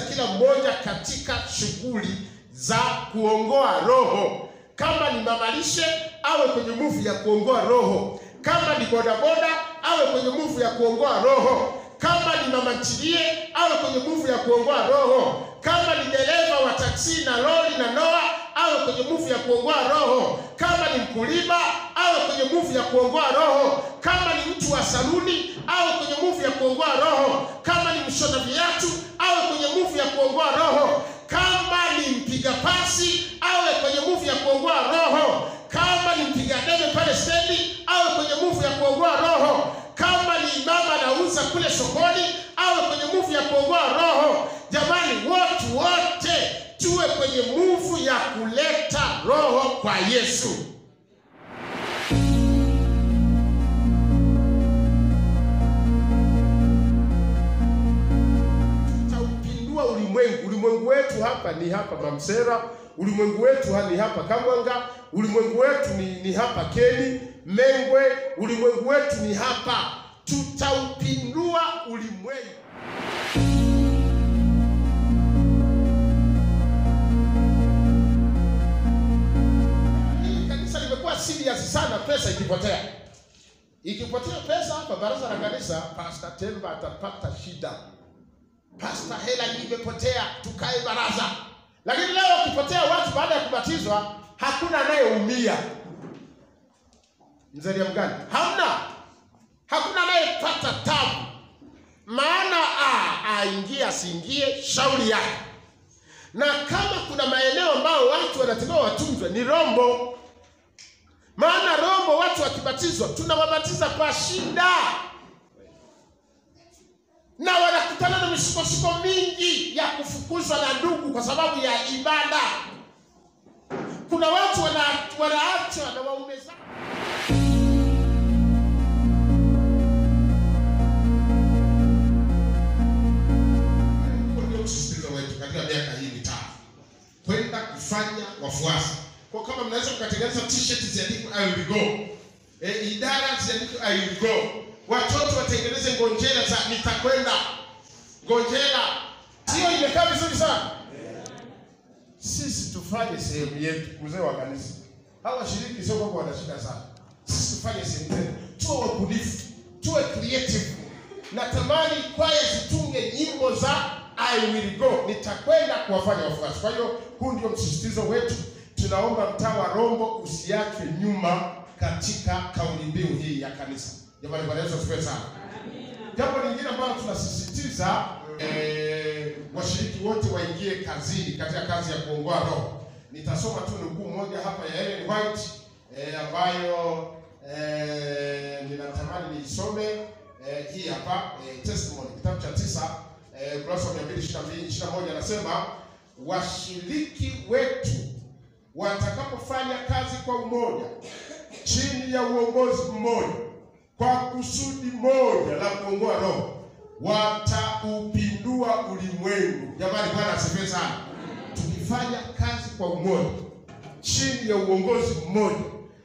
kila mmoja katika shughuli za kuongoa roho. Kama ni mamalishe awe kwenye muvu ya kuongoa roho, kama ni bodaboda awe kwenye muvu ya kuongoa roho, kama ni mama ntilie awe kwenye muvu ya kuongoa roho, kama ni dereva wa taksi na lori na noa awe kwenye muvu ya kuongoa roho, kama ni mkulima awe kwenye muvu ya kuongoa roho, kama ni mtu wa saluni awe kwenye muvu ya kuongoa roho, kama ni mshona viatu awe kwenye muvu ya kuongoa roho, kama ni mpiga pasi awe kwenye muvu ya kuongoa roho, kama ni mpiga debe pale stendi awe kwenye muvu ya kuongoa roho, kama ni mama anauza kule sokoni awe kwenye muvu ya kuongoa roho. Jamani, watu wote tuwe kwenye muvu ya kuleta roho kwa Yesu. Wetu hapa ni hapa Mamsera, ulimwengu wetu ni hapa Kamwanga, ulimwengu wetu ni, ni hapa Keni, Mengwe, ulimwengu wetu ni hapa. Tutaupindua ulimwengu. Serious sana, pesa ikipotea ikipotea pesa hapa baraza la kanisa, Pastor Temba atapata shida. Pastor, hela imepotea, tukae baraza. Lakini leo wakipotea watu baada ya kubatizwa, hakuna anayeumia. Mzee mgani? Hamna, hakuna anayepata tabu, maana aingie asiingie, shauri yake. Na kama kuna maeneo ambayo watu wanatakiwa watunzwe ni Rombo, maana Rombo watu wakibatizwa tunawabatiza kwa shida na wanakutana na misukosuko mingi ya kufukuzwa na ndugu kwa sababu ya ibada. Kuna watu wana, wanaachwa na waume zao. Kwenda kufanya wafuasi. Kwa kama mnaweza mkatengeneza t-shirt ziandikwe I will go, e, idara ziandikwe I will go, watoto watengeneze ngonjera za nitakwenda ngonjera. Sio imekaa vizuri sana? Sisi tufanye sehemu yetu, mzee wa kanisa. Hawa washiriki sio kwamba wanashika sana. Sisi tufanye sehemu yetu, tuwe wabunifu, tuwe creative. Natamani kwaya zitunge nyimbo za I will go, nitakwenda kuwafanya wafuasi. Kwa hiyo huu ndio msisitizo wetu. Tunaomba mtaa wa Rombo usiachwe nyuma katika kauli mbiu hii ya kanisa. Jamani, Bwana Yesu asifiwe sana. Jambo lingine ambalo tunasisitiza eh, washiriki wote waingie kazini katika kazi ya kuongoa roho. Nitasoma tu nukuu moja hapa ya Ellen White eh, ambayo eh, ninatamani niisome eh, hii hapa eh, testimony kitabu cha tisa eh, ukurasa wa 222 21 anasema washiriki wetu watakapofanya kazi kwa umoja chini ya uongozi mmoja kwa kusudi moja la kuongoa roho wataupindua ulimwengu. Jamani, Bwana asifiwe sana. Tukifanya kazi kwa umoja chini ya uongozi mmoja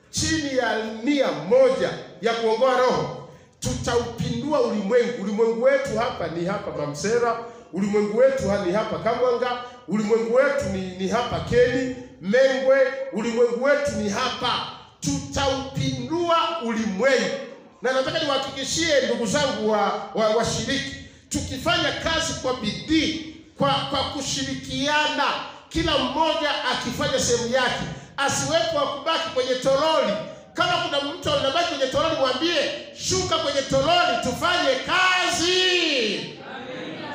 chini ya nia moja ya kuongoa roho tutaupindua ulimwengu. Ulimwengu wetu hapa ni hapa Mamsera, ulimwengu wetu ni hapa Kamwanga, ulimwengu wetu ni, ni hapa Keni, Mengwe, ulimwengu wetu ni hapa. Tutaupindua ulimwengu, na nataka niwahakikishie ndugu zangu wa wa- washiriki, tukifanya kazi kwa bidii, kwa kwa kushirikiana, kila mmoja akifanya sehemu yake, asiwepo wa kubaki kwenye toroli. Kama kuna mtu anabaki kwenye toroli, mwambie shuka kwenye toroli, tufanye kazi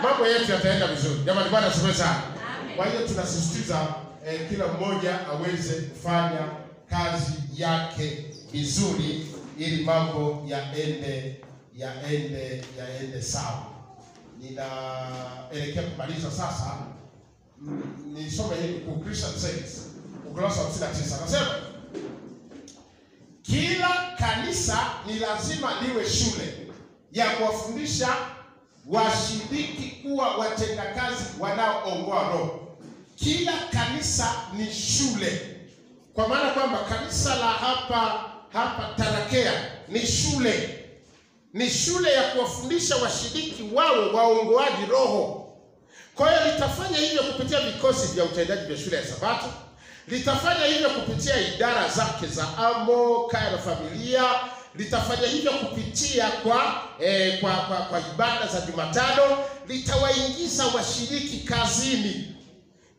mambo yetu yataenda vizuri. Jamani, Bwana asifiwe sana. Kwa hiyo tunasisitiza eh, kila mmoja aweze kufanya kazi yake vizuri, ili mambo yaende yaende yaende sawa. Ninaelekea kumaliza sasa. ni Nisome hii ku Christian Saints ukurasa wa 59 anasema kila kanisa ni lazima liwe shule ya kuwafundisha washiriki kuwa watendakazi wanaoongoa roho. Kila kanisa ni shule, kwa maana kwamba kanisa la hapa hapa Tarakea ni shule, ni shule ya kuwafundisha washiriki wao waongoaji roho. Kwa hiyo litafanya hivyo kupitia vikosi vya utendaji vya shule ya Sabato, litafanya hivyo kupitia idara zake za amo, kaya na familia, litafanya hivyo kupitia kwa eh, kwa, kwa, kwa ibada za Jumatano, litawaingiza washiriki kazini.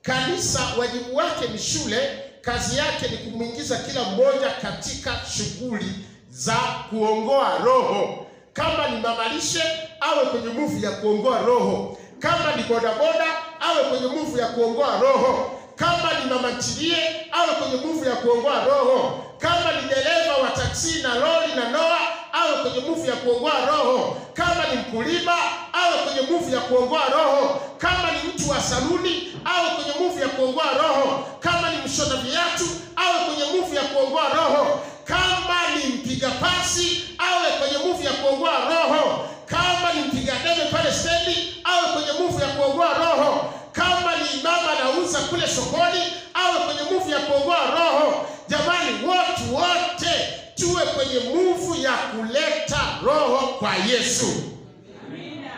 Kanisa wajibu wake ni shule, kazi yake ni kumwingiza kila mmoja katika shughuli za kuongoa roho. Kama ni mamalishe, awe kwenye muvu ya kuongoa roho. Kama ni bodaboda, awe kwenye muvu ya kuongoa roho. Kama ni mamantilie, awe kwenye muvu ya kuongoa roho. Kama ni dereva wa taksi na lori na noa, awe kwenye muvu ya kuongoa roho. Kama ni mkulima, awe kwenye muvu ya kuongoa roho. Kama ni mtu wa saluni, awe kwenye muvu ya kuongoa roho. Kama ni mshona viatu, awe kwenye nguvu ya kuongoa roho. Kama ni mpiga pasi, awe kwenye nguvu ya kuongoa roho. Kama ni mpiga debe pale stendi, awe kwenye nguvu ya kuongoa roho. Kama ni mama anauza kule sokoni, awe kwenye nguvu ya kuongoa roho. Jamani, watu wote tuwe kwenye nguvu ya kuleta roho kwa Yesu.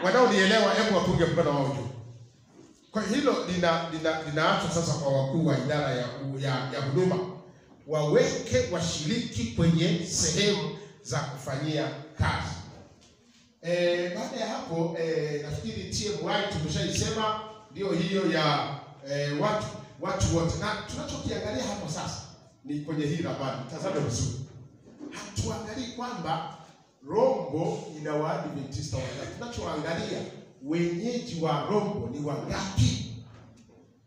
Wanaonielewa, hebu wapunge mkono wao juu. Kwa hilo lina lina linaachwa sasa kwa wakuu wa idara ya ya, ya huduma waweke washiriki kwenye sehemu za kufanyia kazi. E, baada ya hapo e, nafikiri TMY tumeshaisema ndio hiyo ya e, watu watu wote, na tunachokiangalia hapo sasa ni kwenye hii ramani. Tazame vizuri, hatuangalii kwamba Rombo ina Waadventista wangapi. Tunachoangalia wenyeji wa Rombo ni wangapi.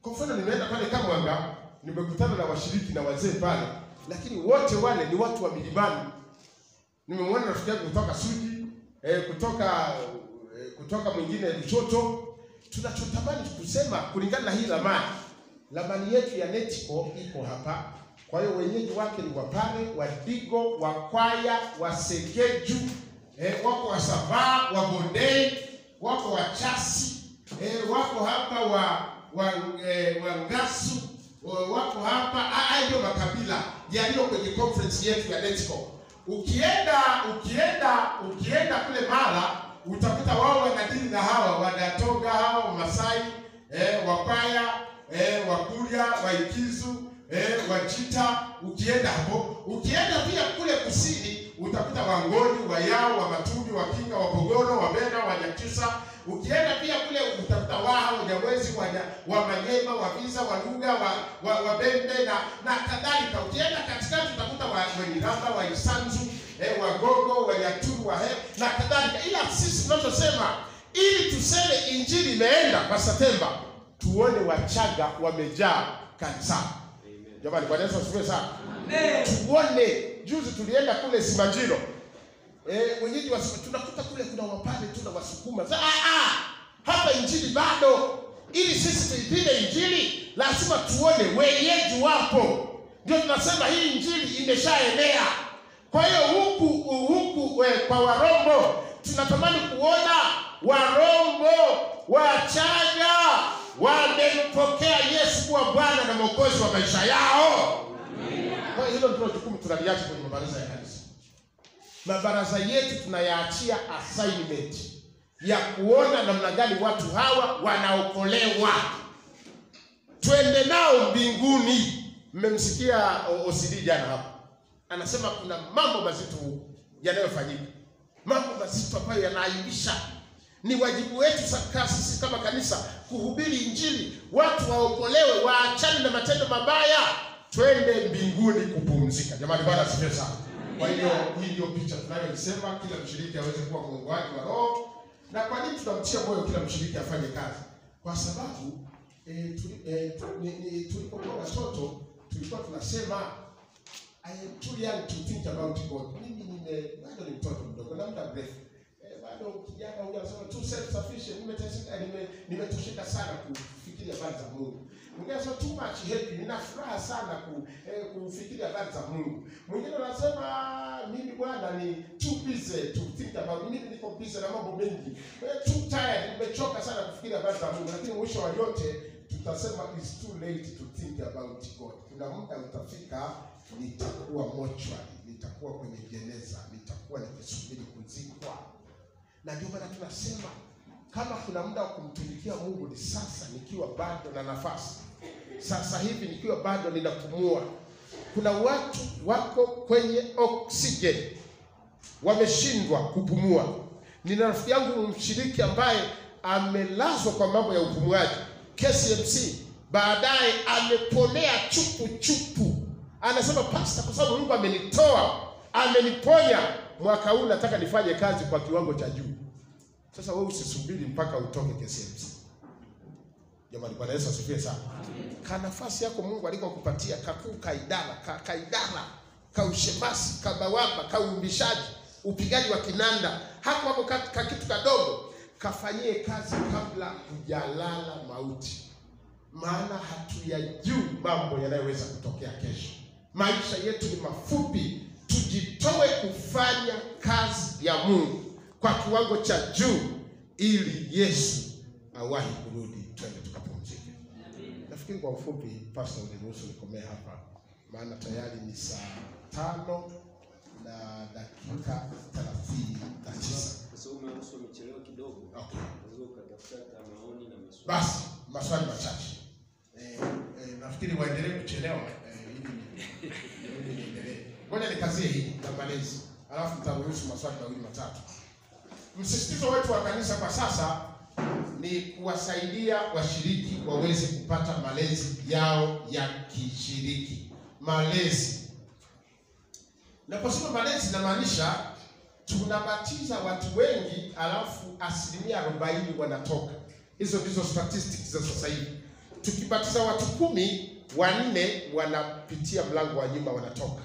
Kwa mfano, nimeenda pale Kamwanga, nimekutana na washiriki na wazee pale, lakini wote wale ni watu wa milimani. Nimemwona rafiki yangu kutoka Suji eh, kutoka eh, kutoka mwingine Lushoto. Tunachotamani kusema kulingana na hii lamani ramani yetu ya Netco iko hapa. Kwa hiyo wenyeji wake ni Wapare, Wadigo, Wakwaya, Wasegeju, eh, wako Wasavaa, Wabondei, wako Wachasi, eh, wako hapa wa wa, eh, Wangasu, wako hapa. hayo makabila yaliyo kwenye conference yetu ya Netco. Ukienda ukienda ukienda kule Mara utakuta wao wanadili na hawa Wadatoga hawa Wamasai eh, Wakwaya eh, Wakuria Waikizu eh, Wajita. Ukienda hapo, ukienda pia kule kusini utakuta Wangoni, Wayao, Wamatumbi, Wakinga, Wapogoro, Wabena, Wanyakyusa. Ukienda pia kule utakuta Waha, Wanyawezi, Wamanyema, Waviza, Waluga, wa, wa, Wabembe na na kadhalika. Ukienda katikati utakuta Wanyiramba, Waisanzu, eh, Wagogo, Wanyaturu, Wahe na kadhalika. Ila sisi tunachosema ili tuseme injili imeenda kwa Septemba, tuone Wachaga wamejaa kanisa. Jamani, kwa Yesu asifiwe sana. Tuone, juzi tulienda kule Simanjiro. Eh, wenyeji wa tunakuta kule kuna wapale tu na Wasukuma. Ah, ah, hapa injili bado. Ili sisi tuipinde injili, lazima tuone wenyeji wapo. Ndio tunasema hii injili imeshaenea. Kwa hiyo huku huku kwa Warombo tunatamani kuona Warombo Wachaga wamempokea Yesu kuwa Bwana na Mwokozi wa maisha yao. Kwa hiyo hilo ndilo jukumu tunaliacha kwenye mabaraza ya kanisa. Mabaraza yetu tunayaachia assignment ya kuona namna gani watu hawa wanaokolewa, twende nao mbinguni. Mmemsikia OCD jana hapo anasema kuna mambo mazito yanayofanyika, mambo mazito ambayo yanaaibisha. Ni wajibu wetu sisi kama kanisa kuhubiri Injili, watu waokolewe, waachane na matendo mabaya, twende mbinguni kupumzika. Jamani, Bwana asifiwe sana. Kwa hiyo hii ndio picha tunayoisema, kila mshiriki aweze kuwa muungwaji wa Roho. Na kwa nini tunamtia moyo kila mshiriki afanye kazi? Kwa sababu eh, eh, tulipokuwa watoto tulikuwa tunasema I am too young to think about God. Mimi nime bado ni mtoto mdogo na muda mrefu. Eh, bado kijana huyu anasema too self sufficient. Nimeteseka nime nimetosheka sana kufikiria habari za Mungu. Mwingine too much. Nina furaha sana ku eh, kufikiria habari za Mungu. Mwingine anasema mimi bwana ni too busy to think about. Mimi niko busy na mambo mengi. Eh, too tired. Nimechoka sana kufikiria habari za Mungu. Lakini mwisho wa yote tutasema it's too late to think about God. Kuna muda utafika nitakuwa mochwari, nitakuwa kwenye jeneza, nitakuwa nikisubiri kuzikwa. Na ndio maana tunasema kama kuna muda wa kumtumikia Mungu ni sasa, nikiwa bado na nafasi, sasa hivi nikiwa bado ninapumua. Kuna watu wako kwenye oksijeni wameshindwa kupumua. Nina rafiki yangu mshiriki ambaye amelazwa kwa mambo ya upumuaji KCMC, baadaye ameponea chupu chupu. Anasema pasta, kwa sababu Mungu amenitoa ameniponya, mwaka huu nataka nifanye kazi kwa kiwango cha juu. Sasa wewe usisubiri mpaka utoke KCMC. Jamani, Bwana Yesu asifiwe sana. Ka nafasi yako Mungu alikokupatia kakuu kaidara ka, kaidala ka ushemasi ka bawaba ka uumbishaji upigaji wa kinanda hapo hapo ka, ka kitu kadogo kafanyie kazi kabla hujalala mauti, maana hatuyajui mambo yanayoweza kutokea kesho. Maisha yetu ni mafupi, tujitoe kufanya kazi ya Mungu kwa kiwango cha juu, ili Yesu awahi kurudi, twende tukapumzike. Nafikiri kwa ufupi, pasta, uniruhusu nikomee hapa, maana tayari ni saa tano na dakika thelathini na tisa. Basi maswali machache eh, eh, nafikiri waendelee kuchelewa eh, ili niendelee. Ngoja nikazie hii na malezi, alafu nitaruhusu maswali mawili matatu. Msisitizo wetu wa kanisa kwa sasa ni kuwasaidia washiriki waweze kupata malezi yao ya kishiriki. Malezi, naposema malezi namaanisha tunabatiza watu wengi alafu asilimia arobaini wanatoka. Hizo ndizo statistics za sasa hivi. Tukibatiza watu kumi, wanne wanapitia mlango wa nyuma wanatoka.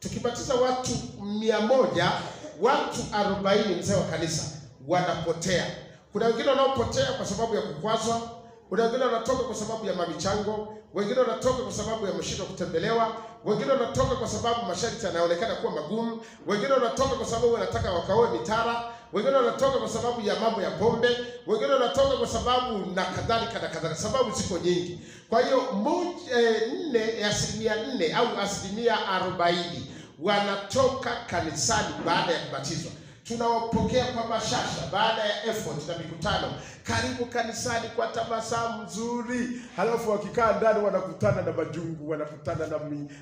Tukibatiza watu mia moja, watu arobaini mzee wa kanisa wanapotea. Kuna wengine wanaopotea kwa sababu ya kukwazwa, kuna wengine wanatoka kwa sababu ya mamichango, wengine wanatoka kwa sababu ya mshindo kutembelewa, wengine wanatoka kwa sababu masharti yanaonekana kuwa magumu, wengine wanatoka kwa sababu wanataka wakaoe mitara, wengine wanatoka kwa sababu ya mambo ya pombe, wengine wanatoka kwa sababu na kadhalika na kadhalika. Sababu ziko nyingi. Kwa hiyo eh, nne asilimia nne au asilimia arobaini wanatoka kanisani baada ya kubatizwa. Tunawapokea kwa bashasha baada ya effort na mikutano, karibu kanisani kwa tabasamu nzuri, halafu wakikaa ndani wanakutana na majungu, wanakutana na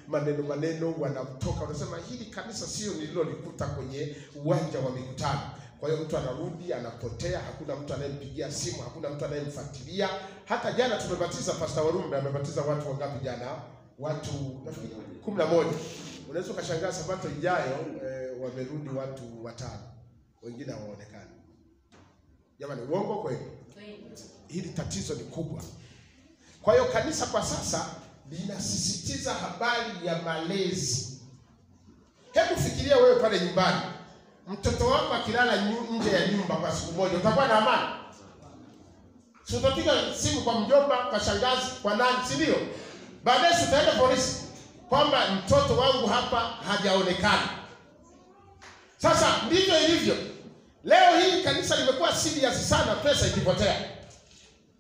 maneno maneno, wanatoka wanasema, hili kanisa sio nililolikuta kwenye uwanja wa mikutano. Kwa hiyo mtu anarudi anapotea, hakuna mtu anayempigia simu, hakuna mtu anayemfuatilia. Hata jana tumebatiza, Pastor Warumbe amebatiza watu wangapi jana? Watu nafikiri kumi na moja. Unaweza ukashangaa sabato ijayo e, wamerudi watu watano, wengine hawaonekani. Jamani, uongo kweli? Hili tatizo ni kubwa. Kwa hiyo kanisa kwa sasa linasisitiza habari ya malezi. Hebu fikiria wewe pale nyumbani, mtoto wako akilala nje ya nyumba kwa siku moja, utakuwa na amani? Si utapiga simu kwa mjomba, kwa shangazi, kwa nani, si ndio? Baadaye si utaenda polisi kwamba mtoto wangu hapa hajaonekana. Sasa ndivyo ilivyo leo hii. Kanisa limekuwa serious sana, pesa ikipotea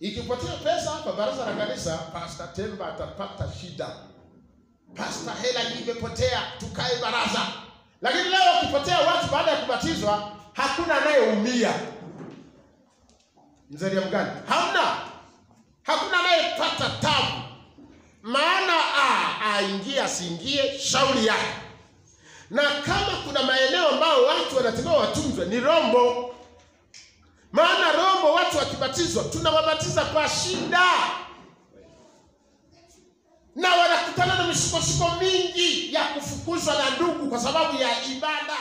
ikipotea pesa hapa baraza la kanisa, Pastor Temba atapata shida. Pastor, hela imepotea, tukae baraza. Lakini leo wakipotea watu baada ya kubatizwa, hakuna anayeumia. Mzalia mgani? Hamna, hakuna anayepata tabu, maana a aingie asiingie, shauri yake. Na kama kuna maeneo ambayo watu wanatakiwa watunzwe ni Rombo, maana Rombo watu wakibatizwa tunawabatiza kwa shida, na wanakutana na misukosuko mingi ya kufukuzwa na ndugu kwa sababu ya ibada.